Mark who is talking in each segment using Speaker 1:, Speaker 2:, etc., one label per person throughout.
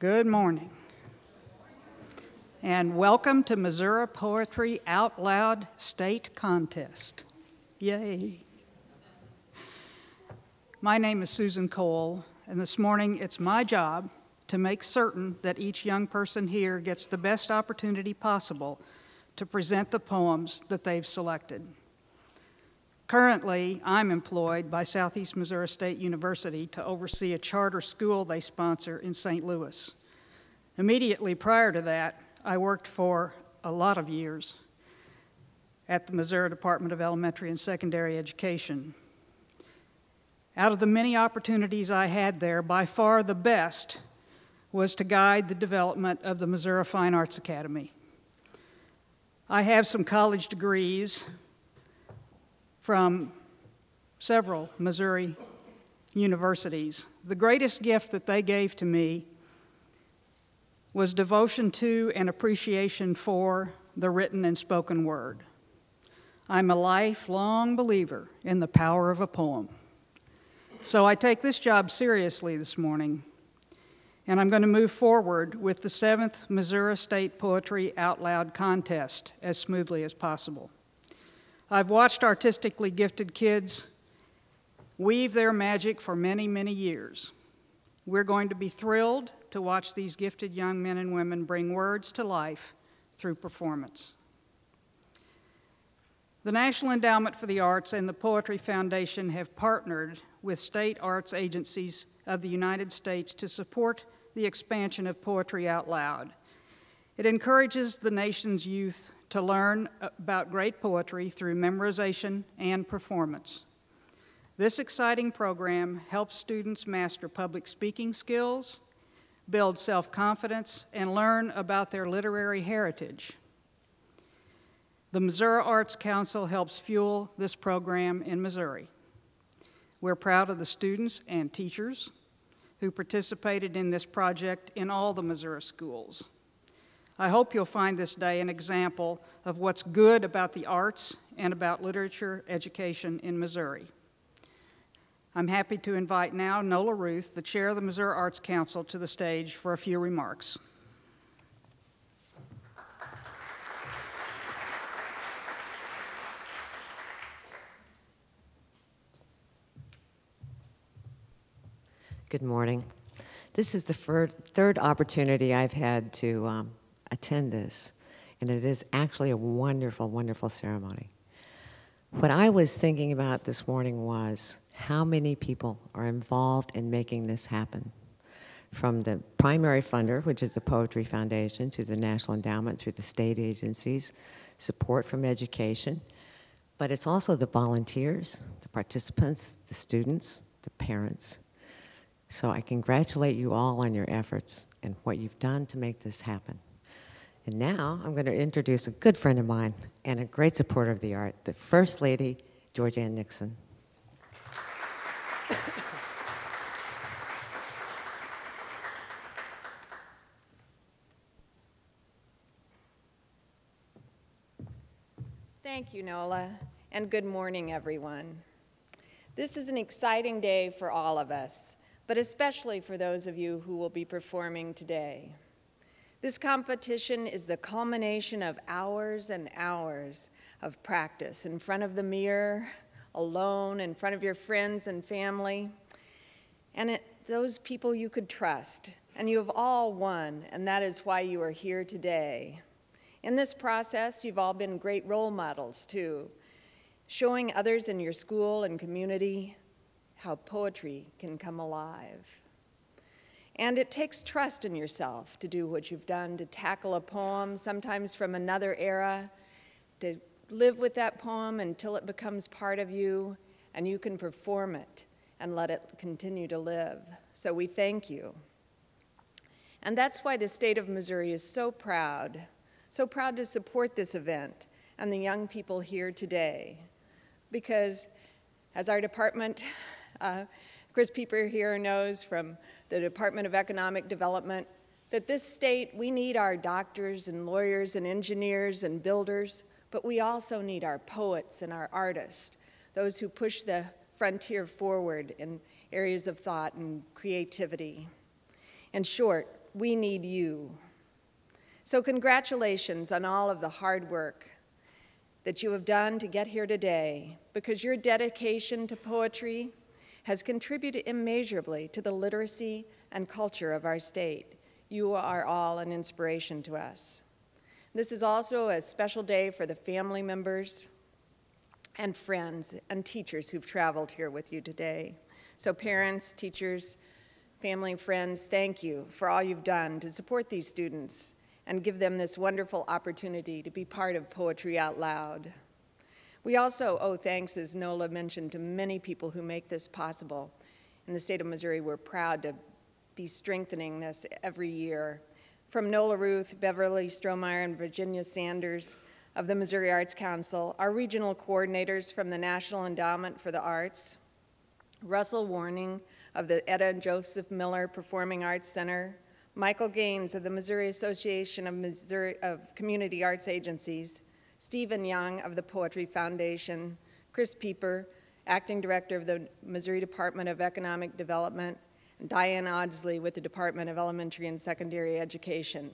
Speaker 1: Good morning. And welcome to Missouri Poetry Out Loud State Contest. Yay. My name is Susan Cole, and this morning it's my job to make certain that each young person here gets the best opportunity possible to present the poems that they've selected. Currently, I'm employed by Southeast Missouri State University to oversee a charter school they sponsor in St. Louis. Immediately prior to that, I worked for a lot of years at the Missouri Department of Elementary and Secondary Education. Out of the many opportunities I had there, by far the best was to guide the development of the Missouri Fine Arts Academy. I have some college degrees from several Missouri universities. The greatest gift that they gave to me was devotion to and appreciation for the written and spoken word. I'm a lifelong believer in the power of a poem. So I take this job seriously this morning, and I'm going to move forward with the seventh Missouri State Poetry Out Loud contest as smoothly as possible. I've watched artistically gifted kids weave their magic for many, many years. We're going to be thrilled to watch these gifted young men and women bring words to life through performance. The National Endowment for the Arts and the Poetry Foundation have partnered with state arts agencies of the United States to support the expansion of poetry out loud. It encourages the nation's youth to learn about great poetry through memorization and performance. This exciting program helps students master public speaking skills, build self-confidence, and learn about their literary heritage. The Missouri Arts Council helps fuel this program in Missouri. We're proud of the students and teachers who participated in this project in all the Missouri schools. I hope you'll find this day an example of what's good about the arts and about literature education in Missouri. I'm happy to invite now Nola Ruth, the chair of the Missouri Arts Council, to the stage for a few remarks.
Speaker 2: Good morning. This is the third opportunity I've had to um, attend this, and it is actually a wonderful, wonderful ceremony. What I was thinking about this morning was how many people are involved in making this happen. From the primary funder, which is the Poetry Foundation, to the National Endowment, through the state agencies, support from education, but it's also the volunteers, the participants, the students, the parents. So I congratulate you all on your efforts and what you've done to make this happen. And now I'm going to introduce a good friend of mine and a great supporter of the art, the First Lady, Georgianne Nixon.
Speaker 3: Thank you, Nola, and good morning, everyone. This is an exciting day for all of us, but especially for those of you who will be performing today. This competition is the culmination of hours and hours of practice in front of the mirror, alone, in front of your friends and family, and it, those people you could trust. And you have all won, and that is why you are here today. In this process, you've all been great role models, too, showing others in your school and community how poetry can come alive. And it takes trust in yourself to do what you've done, to tackle a poem, sometimes from another era, to live with that poem until it becomes part of you and you can perform it and let it continue to live. So we thank you. And that's why the state of Missouri is so proud, so proud to support this event and the young people here today. Because as our department, uh, Chris Pieper here knows from the Department of Economic Development, that this state, we need our doctors and lawyers and engineers and builders, but we also need our poets and our artists, those who push the frontier forward in areas of thought and creativity. In short, we need you. So, congratulations on all of the hard work that you have done to get here today, because your dedication to poetry has contributed immeasurably to the literacy and culture of our state. You are all an inspiration to us. This is also a special day for the family members and friends and teachers who've traveled here with you today. So, parents, teachers, family, friends, thank you for all you've done to support these students and give them this wonderful opportunity to be part of Poetry Out Loud. We also owe thanks, as Nola mentioned, to many people who make this possible. In the state of Missouri, we're proud to be strengthening this every year. From Nola Ruth, Beverly Strohmeyer, and Virginia Sanders of the Missouri Arts Council, our regional coordinators from the National Endowment for the Arts, Russell Warning of the Etta and Joseph Miller Performing Arts Center, Michael Gaines of the Missouri Association of, Missouri, of Community Arts Agencies, Stephen Young of the Poetry Foundation, Chris Pieper, Acting Director of the Missouri Department of Economic Development, and Diane Audsley with the Department of Elementary and Secondary Education.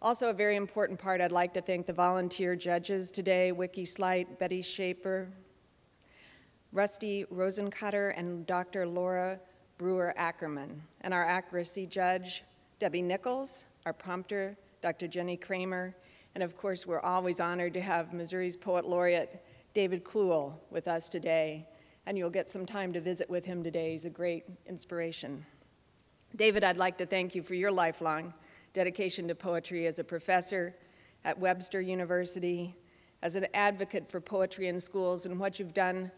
Speaker 3: Also, a very important part, I'd like to thank the volunteer judges today, Wiki Slight, Betty Shaper, Rusty Rosencutter, and Dr. Laura Brewer Ackerman, and our accuracy judge, Debbie Nichols, our prompter, Dr. Jenny Kramer, and of course, we're always honored to have Missouri's Poet Laureate, David Clewell, with us today, and you'll get some time to visit with him today. He's a great inspiration. David, I'd like to thank you for your lifelong dedication to poetry as a professor at Webster University, as an advocate for poetry in schools, and what you've done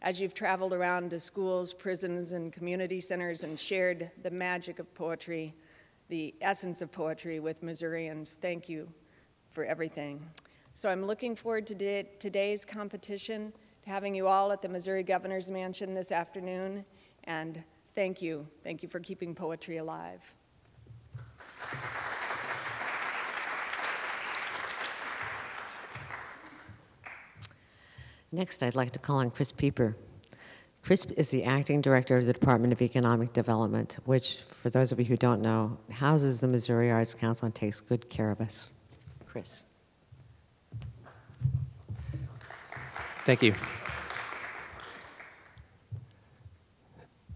Speaker 3: as you've traveled around to schools, prisons, and community centers and shared the magic of poetry, the essence of poetry with Missourians. Thank you for everything. So I'm looking forward to today's competition, to having you all at the Missouri Governor's Mansion this afternoon, and Thank you. Thank you for keeping poetry alive.
Speaker 2: Next, I'd like to call on Chris Pieper. Chris is the acting director of the Department of Economic Development, which, for those of you who don't know, houses the Missouri Arts Council and takes good care of us. Chris.
Speaker 4: Thank you.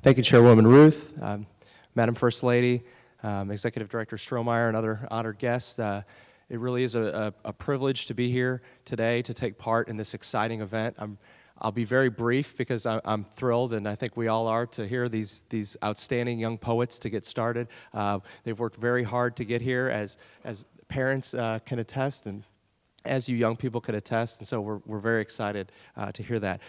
Speaker 4: Thank you, Chairwoman Ruth, um, Madam First Lady, um, Executive Director Strohmeyer, and other honored guests. Uh, it really is a, a, a, privilege to be here today to take part in this exciting event. i will be very brief because I, am thrilled, and I think we all are, to hear these, these outstanding young poets to get started. Uh, they've worked very hard to get here, as, as parents uh, can attest, and as you young people can attest, and so we're, we're very excited uh, to hear that.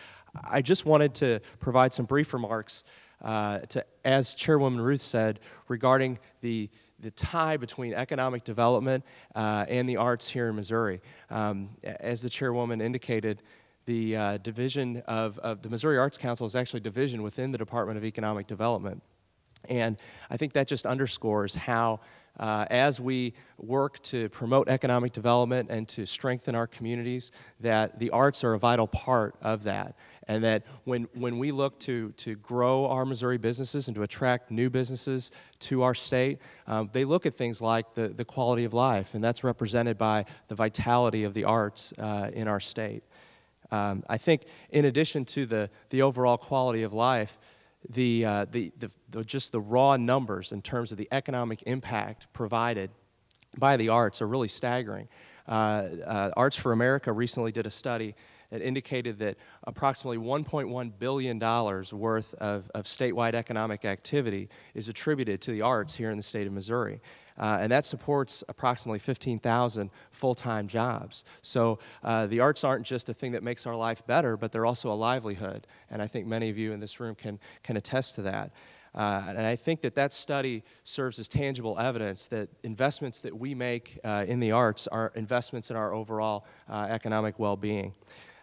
Speaker 4: I just wanted to provide some brief remarks uh, to, as Chairwoman Ruth said, regarding the, the tie between economic development uh, and the arts here in Missouri. Um, as the Chairwoman indicated, the uh, division of, of the Missouri Arts Council is actually a division within the Department of Economic Development. And I think that just underscores how, uh, as we work to promote economic development and to strengthen our communities, that the arts are a vital part of that and that when, when we look to, to grow our Missouri businesses and to attract new businesses to our state, um, they look at things like the, the quality of life, and that's represented by the vitality of the arts uh, in our state. Um, I think in addition to the, the overall quality of life, the, uh, the, the, the, just the raw numbers in terms of the economic impact provided by the arts are really staggering. Uh, uh, arts for America recently did a study that indicated that approximately $1.1 billion worth of, of statewide economic activity is attributed to the arts here in the state of Missouri. Uh, and that supports approximately 15,000 full time jobs. So uh, the arts aren't just a thing that makes our life better, but they're also a livelihood. And I think many of you in this room can, can attest to that. Uh, and I think that that study serves as tangible evidence that investments that we make uh, in the arts are investments in our overall uh, economic well being.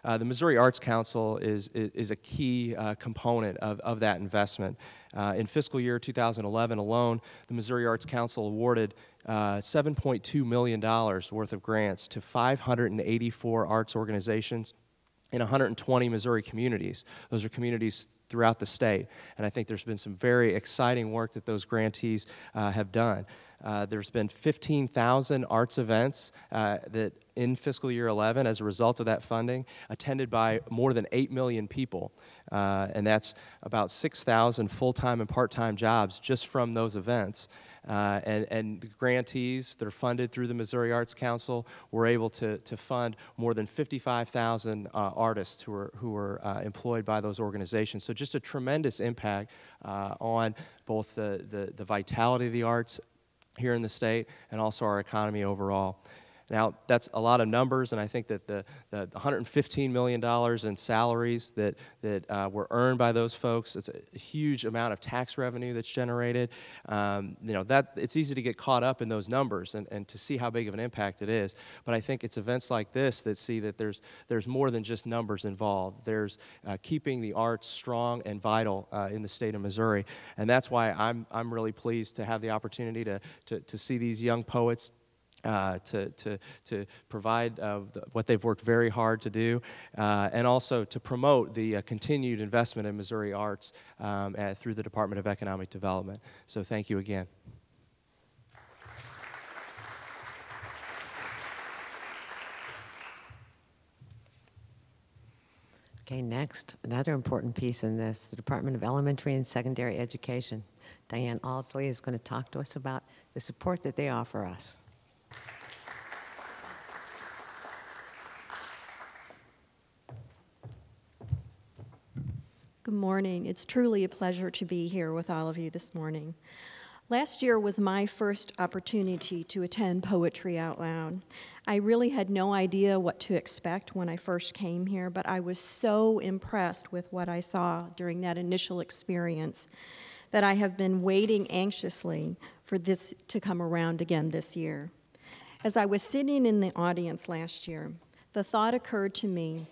Speaker 4: Uh, the Missouri Arts Council is, is, is a key uh, component of, of that investment. Uh, in fiscal year 2011 alone, the Missouri Arts Council awarded uh, $7.2 million worth of grants to 584 arts organizations in 120 Missouri communities. Those are communities throughout the state. And I think there's been some very exciting work that those grantees uh, have done. Uh, there's been 15,000 arts events uh, that in fiscal year 11 as a result of that funding, attended by more than 8 million people. Uh, and that's about 6,000 full time and part time jobs just from those events. Uh, and, and the grantees that are funded through the Missouri Arts Council were able to, to fund more than 55,000 uh, artists who were, who were uh, employed by those organizations. So just a tremendous impact uh, on both the, the, the vitality of the arts here in the state and also our economy overall. Now, that's a lot of numbers, and I think that the, the $115 million in salaries that, that uh, were earned by those folks, it's a huge amount of tax revenue that's generated. Um, you know, that, it's easy to get caught up in those numbers and, and to see how big of an impact it is. But I think it's events like this that see that there's, there's more than just numbers involved. There's uh, keeping the arts strong and vital uh, in the state of Missouri. And that's why I'm, I'm really pleased to have the opportunity to, to, to see these young poets uh, to, to, to provide uh, the, what they've worked very hard to do, uh, and also to promote the uh, continued investment in Missouri arts um, at, through the Department of Economic Development. So thank you again.
Speaker 2: Okay, next, another important piece in this the Department of Elementary and Secondary Education. Diane Aldsley is going to talk to us about the support that they offer us.
Speaker 5: Morning. It's truly a pleasure to be here with all of you this morning. Last year was my first opportunity to attend Poetry Out Loud. I really had no idea what to expect when I first came here, but I was so impressed with what I saw during that initial experience that I have been waiting anxiously for this to come around again this year. As I was sitting in the audience last year, the thought occurred to me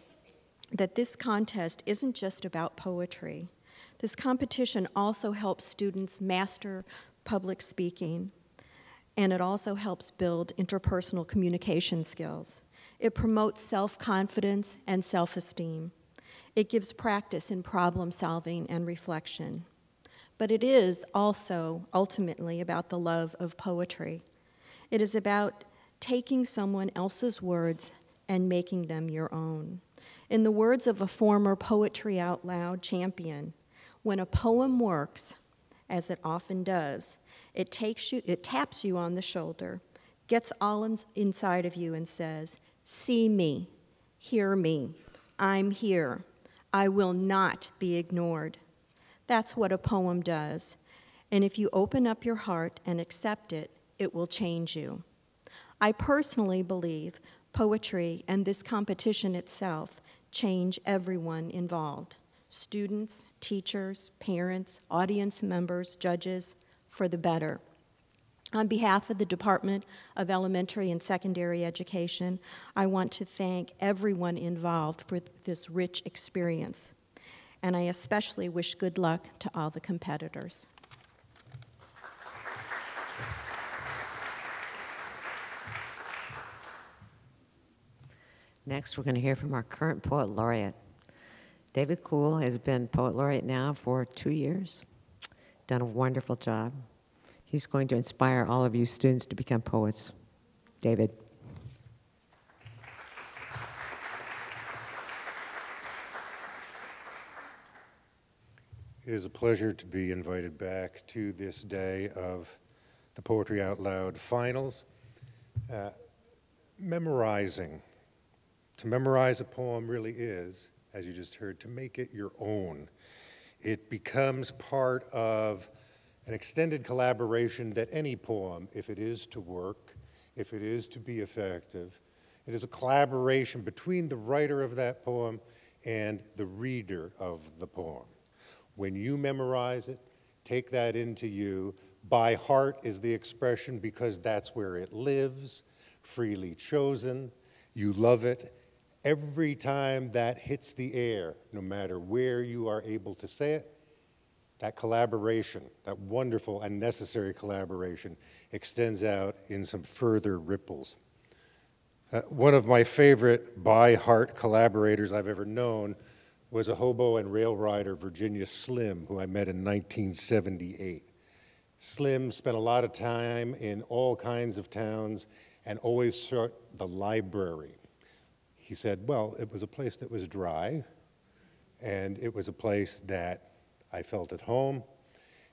Speaker 5: that this contest isn't just about poetry. This competition also helps students master public speaking, and it also helps build interpersonal communication skills. It promotes self confidence and self esteem. It gives practice in problem solving and reflection. But it is also ultimately about the love of poetry. It is about taking someone else's words and making them your own. In the words of a former Poetry Out Loud champion, when a poem works, as it often does, it takes you, it taps you on the shoulder, gets all in, inside of you and says, "See me, hear me. I'm here. I will not be ignored." That's what a poem does. And if you open up your heart and accept it, it will change you. I personally believe poetry and this competition itself change everyone involved students, teachers, parents, audience members, judges for the better. On behalf of the Department of Elementary and Secondary Education, I want to thank everyone involved for this rich experience. And I especially wish good luck to all the competitors.
Speaker 2: Next, we're going to hear from our current poet laureate. David Clewell has been poet laureate now for two years, done a wonderful job. He's going to inspire all of you students to become poets. David.
Speaker 6: It is a pleasure to be invited back to this day of the Poetry Out Loud finals. Uh, memorizing to memorize a poem really is, as you just heard, to make it your own. It becomes part of an extended collaboration that any poem, if it is to work, if it is to be effective, it is a collaboration between the writer of that poem and the reader of the poem. When you memorize it, take that into you. By heart is the expression because that's where it lives, freely chosen. You love it, every time that hits the air, no matter where you are able to say it, that collaboration, that wonderful and necessary collaboration, extends out in some further ripples. Uh, one of my favorite by heart collaborators I've ever known was a hobo and rail rider, Virginia Slim, who I met in 1978. Slim spent a lot of time in all kinds of towns and always sought the library. He said, well, it was a place that was dry, and it was a place that I felt at home.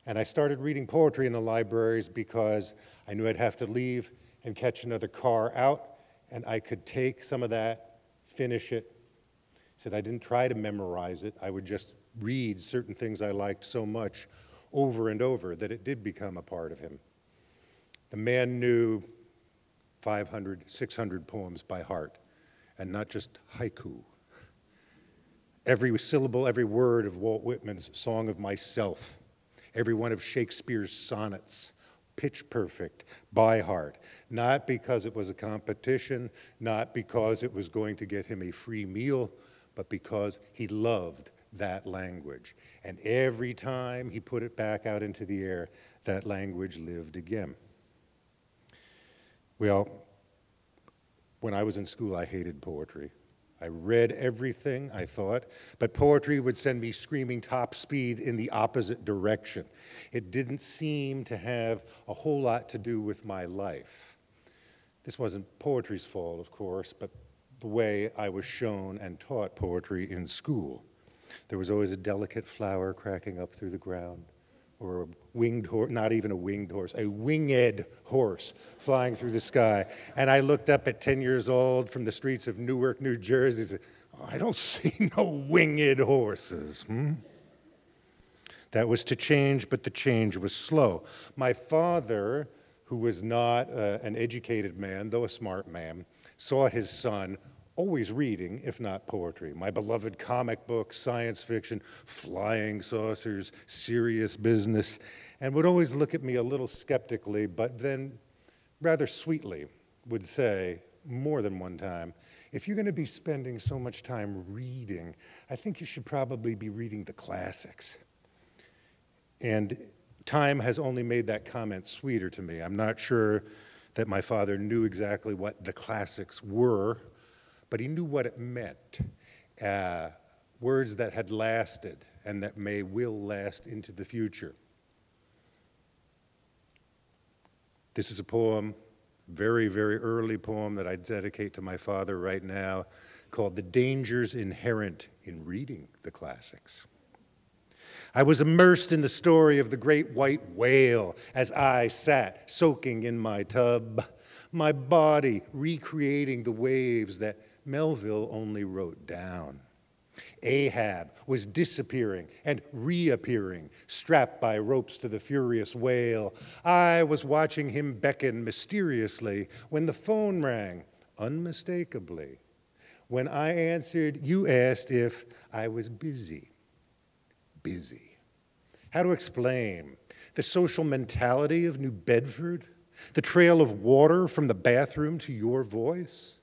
Speaker 6: And I started reading poetry in the libraries because I knew I'd have to leave and catch another car out, and I could take some of that, finish it. He said I didn't try to memorize it, I would just read certain things I liked so much over and over that it did become a part of him. The man knew 500, 600 poems by heart, and not just haiku. Every syllable, every word of Walt Whitman's Song of Myself, every one of Shakespeare's sonnets, pitch perfect, by heart, not because it was a competition, not because it was going to get him a free meal, but because he loved that language. And every time he put it back out into the air, that language lived again. Well, when I was in school, I hated poetry. I read everything, I thought, but poetry would send me screaming top speed in the opposite direction. It didn't seem to have a whole lot to do with my life. This wasn't poetry's fault, of course, but the way I was shown and taught poetry in school. There was always a delicate flower cracking up through the ground, or a winged horse, not even a winged horse, a winged horse flying through the sky. And I looked up at 10 years old from the streets of Newark, New Jersey, and said, oh, I don't see no winged horses. Hmm? That was to change, but the change was slow. My father, who was not uh, an educated man, though a smart man, saw his son always reading, if not poetry. My beloved comic books, science fiction, flying saucers, serious business, and would always look at me a little skeptically, but then rather sweetly would say, more than one time, if you're going to be spending so much time reading, I think you should probably be reading the classics. And time has only made that comment sweeter to me. I'm not sure that my father knew exactly what the classics were but he knew what it meant. Uh, words that had lasted and that may will last into the future. This is a poem, very, very early poem that I dedicate to my father right now, called The Dangers Inherent in Reading the Classics. I was immersed in the story of the great white whale as I sat soaking in my tub, my body recreating the waves that Melville only wrote down. Ahab was disappearing and reappearing, strapped by ropes to the furious whale. I was watching him beckon mysteriously when the phone rang, unmistakably. When I answered, you asked if I was busy. Busy. How to explain the social mentality of New Bedford? The trail of water from the bathroom to your voice?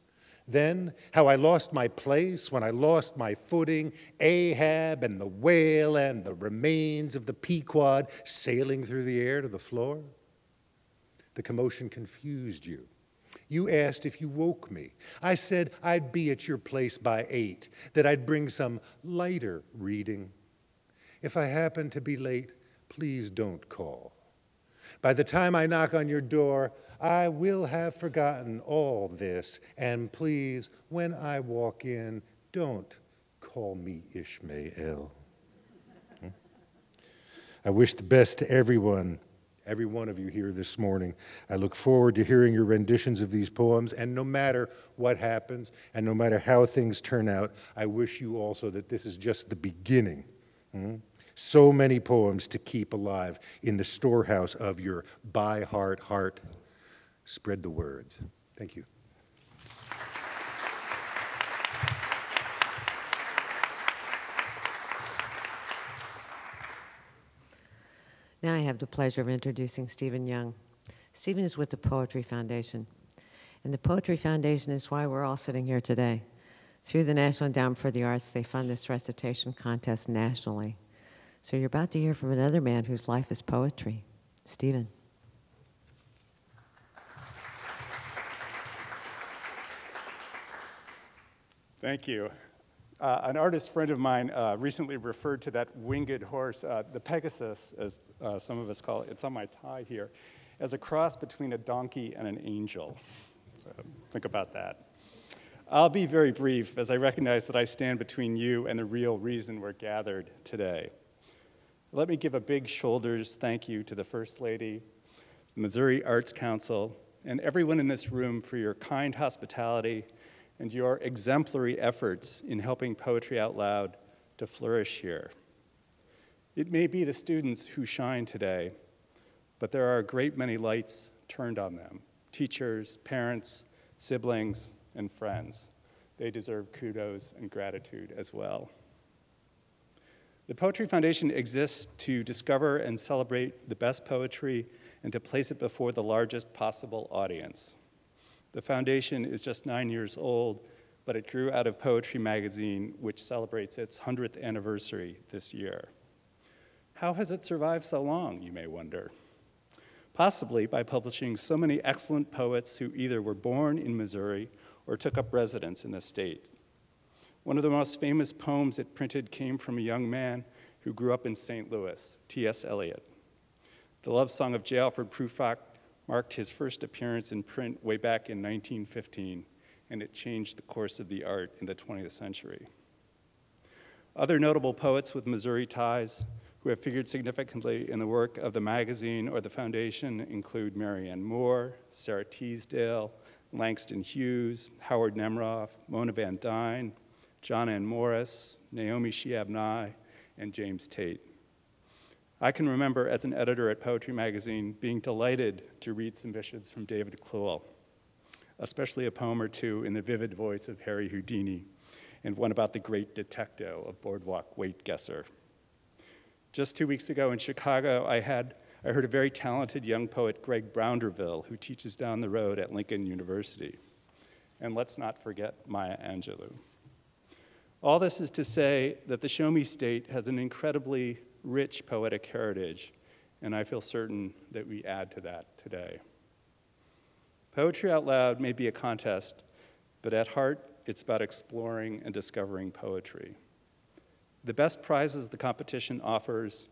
Speaker 6: Then, how I lost my place when I lost my footing, Ahab and the whale and the remains of the Pequod sailing through the air to the floor. The commotion confused you. You asked if you woke me. I said I'd be at your place by eight, that I'd bring some lighter reading. If I happen to be late, please don't call. By the time I knock on your door, I will have forgotten all this, and please, when I walk in, don't call me Ishmael. Hmm? I wish the best to everyone, every one of you here this morning. I look forward to hearing your renditions of these poems, and no matter what happens, and no matter how things turn out, I wish you also that this is just the beginning. Hmm? So many poems to keep alive in the storehouse of your by heart heart spread the words. Thank you.
Speaker 2: Now I have the pleasure of introducing Stephen Young. Stephen is with the Poetry Foundation. And the Poetry Foundation is why we're all sitting here today. Through the National Endowment for the Arts, they fund this recitation contest nationally. So you're about to hear from another man whose life is poetry. Stephen.
Speaker 7: Thank you. Uh, an artist friend of mine uh, recently referred to that winged horse, uh, the Pegasus, as uh, some of us call it, it's on my tie here, as a cross between a donkey and an angel. So think about that. I'll be very brief as I recognize that I stand between you and the real reason we're gathered today. Let me give a big shoulders thank you to the First Lady, the Missouri Arts Council, and everyone in this room for your kind hospitality and your exemplary efforts in helping Poetry Out Loud to flourish here. It may be the students who shine today, but there are a great many lights turned on them teachers, parents, siblings, and friends. They deserve kudos and gratitude as well. The Poetry Foundation exists to discover and celebrate the best poetry and to place it before the largest possible audience. The foundation is just nine years old, but it grew out of Poetry Magazine, which celebrates its 100th anniversary this year. How has it survived so long, you may wonder? Possibly by publishing so many excellent poets who either were born in Missouri or took up residence in the state. One of the most famous poems it printed came from a young man who grew up in St. Louis, T.S. Eliot. The love song of J. Alfred Prufrock marked his first appearance in print way back in 1915, and it changed the course of the art in the 20th century. Other notable poets with Missouri ties who have figured significantly in the work of the magazine or the foundation include Marianne Moore, Sara Teasdale, Langston Hughes, Howard Nemerov, Mona Van Duyn, John N. Morris, Naomi Shihab Nye, and James Tate. I can remember as an editor at Poetry Magazine being delighted to read submissions from David Clewell, especially a poem or two in the vivid voice of Harry Houdini, and one about the great detecto of Boardwalk Weight Guesser. Just two weeks ago in Chicago, I, had, I heard a very talented young poet, Greg Brownderville, who teaches down the road at Lincoln University. And let's not forget Maya Angelou. All this is to say that the Show Me State has an incredibly rich poetic heritage, and I feel certain that we add to that today. Poetry Out Loud may be a contest, but at heart, it's about exploring and discovering poetry. The best prizes the competition offers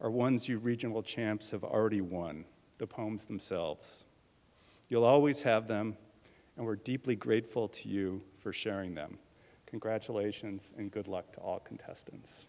Speaker 7: are ones you regional champs have already won, the poems themselves. You'll always have them, and we're deeply grateful to you for sharing them. Congratulations and good luck to all contestants.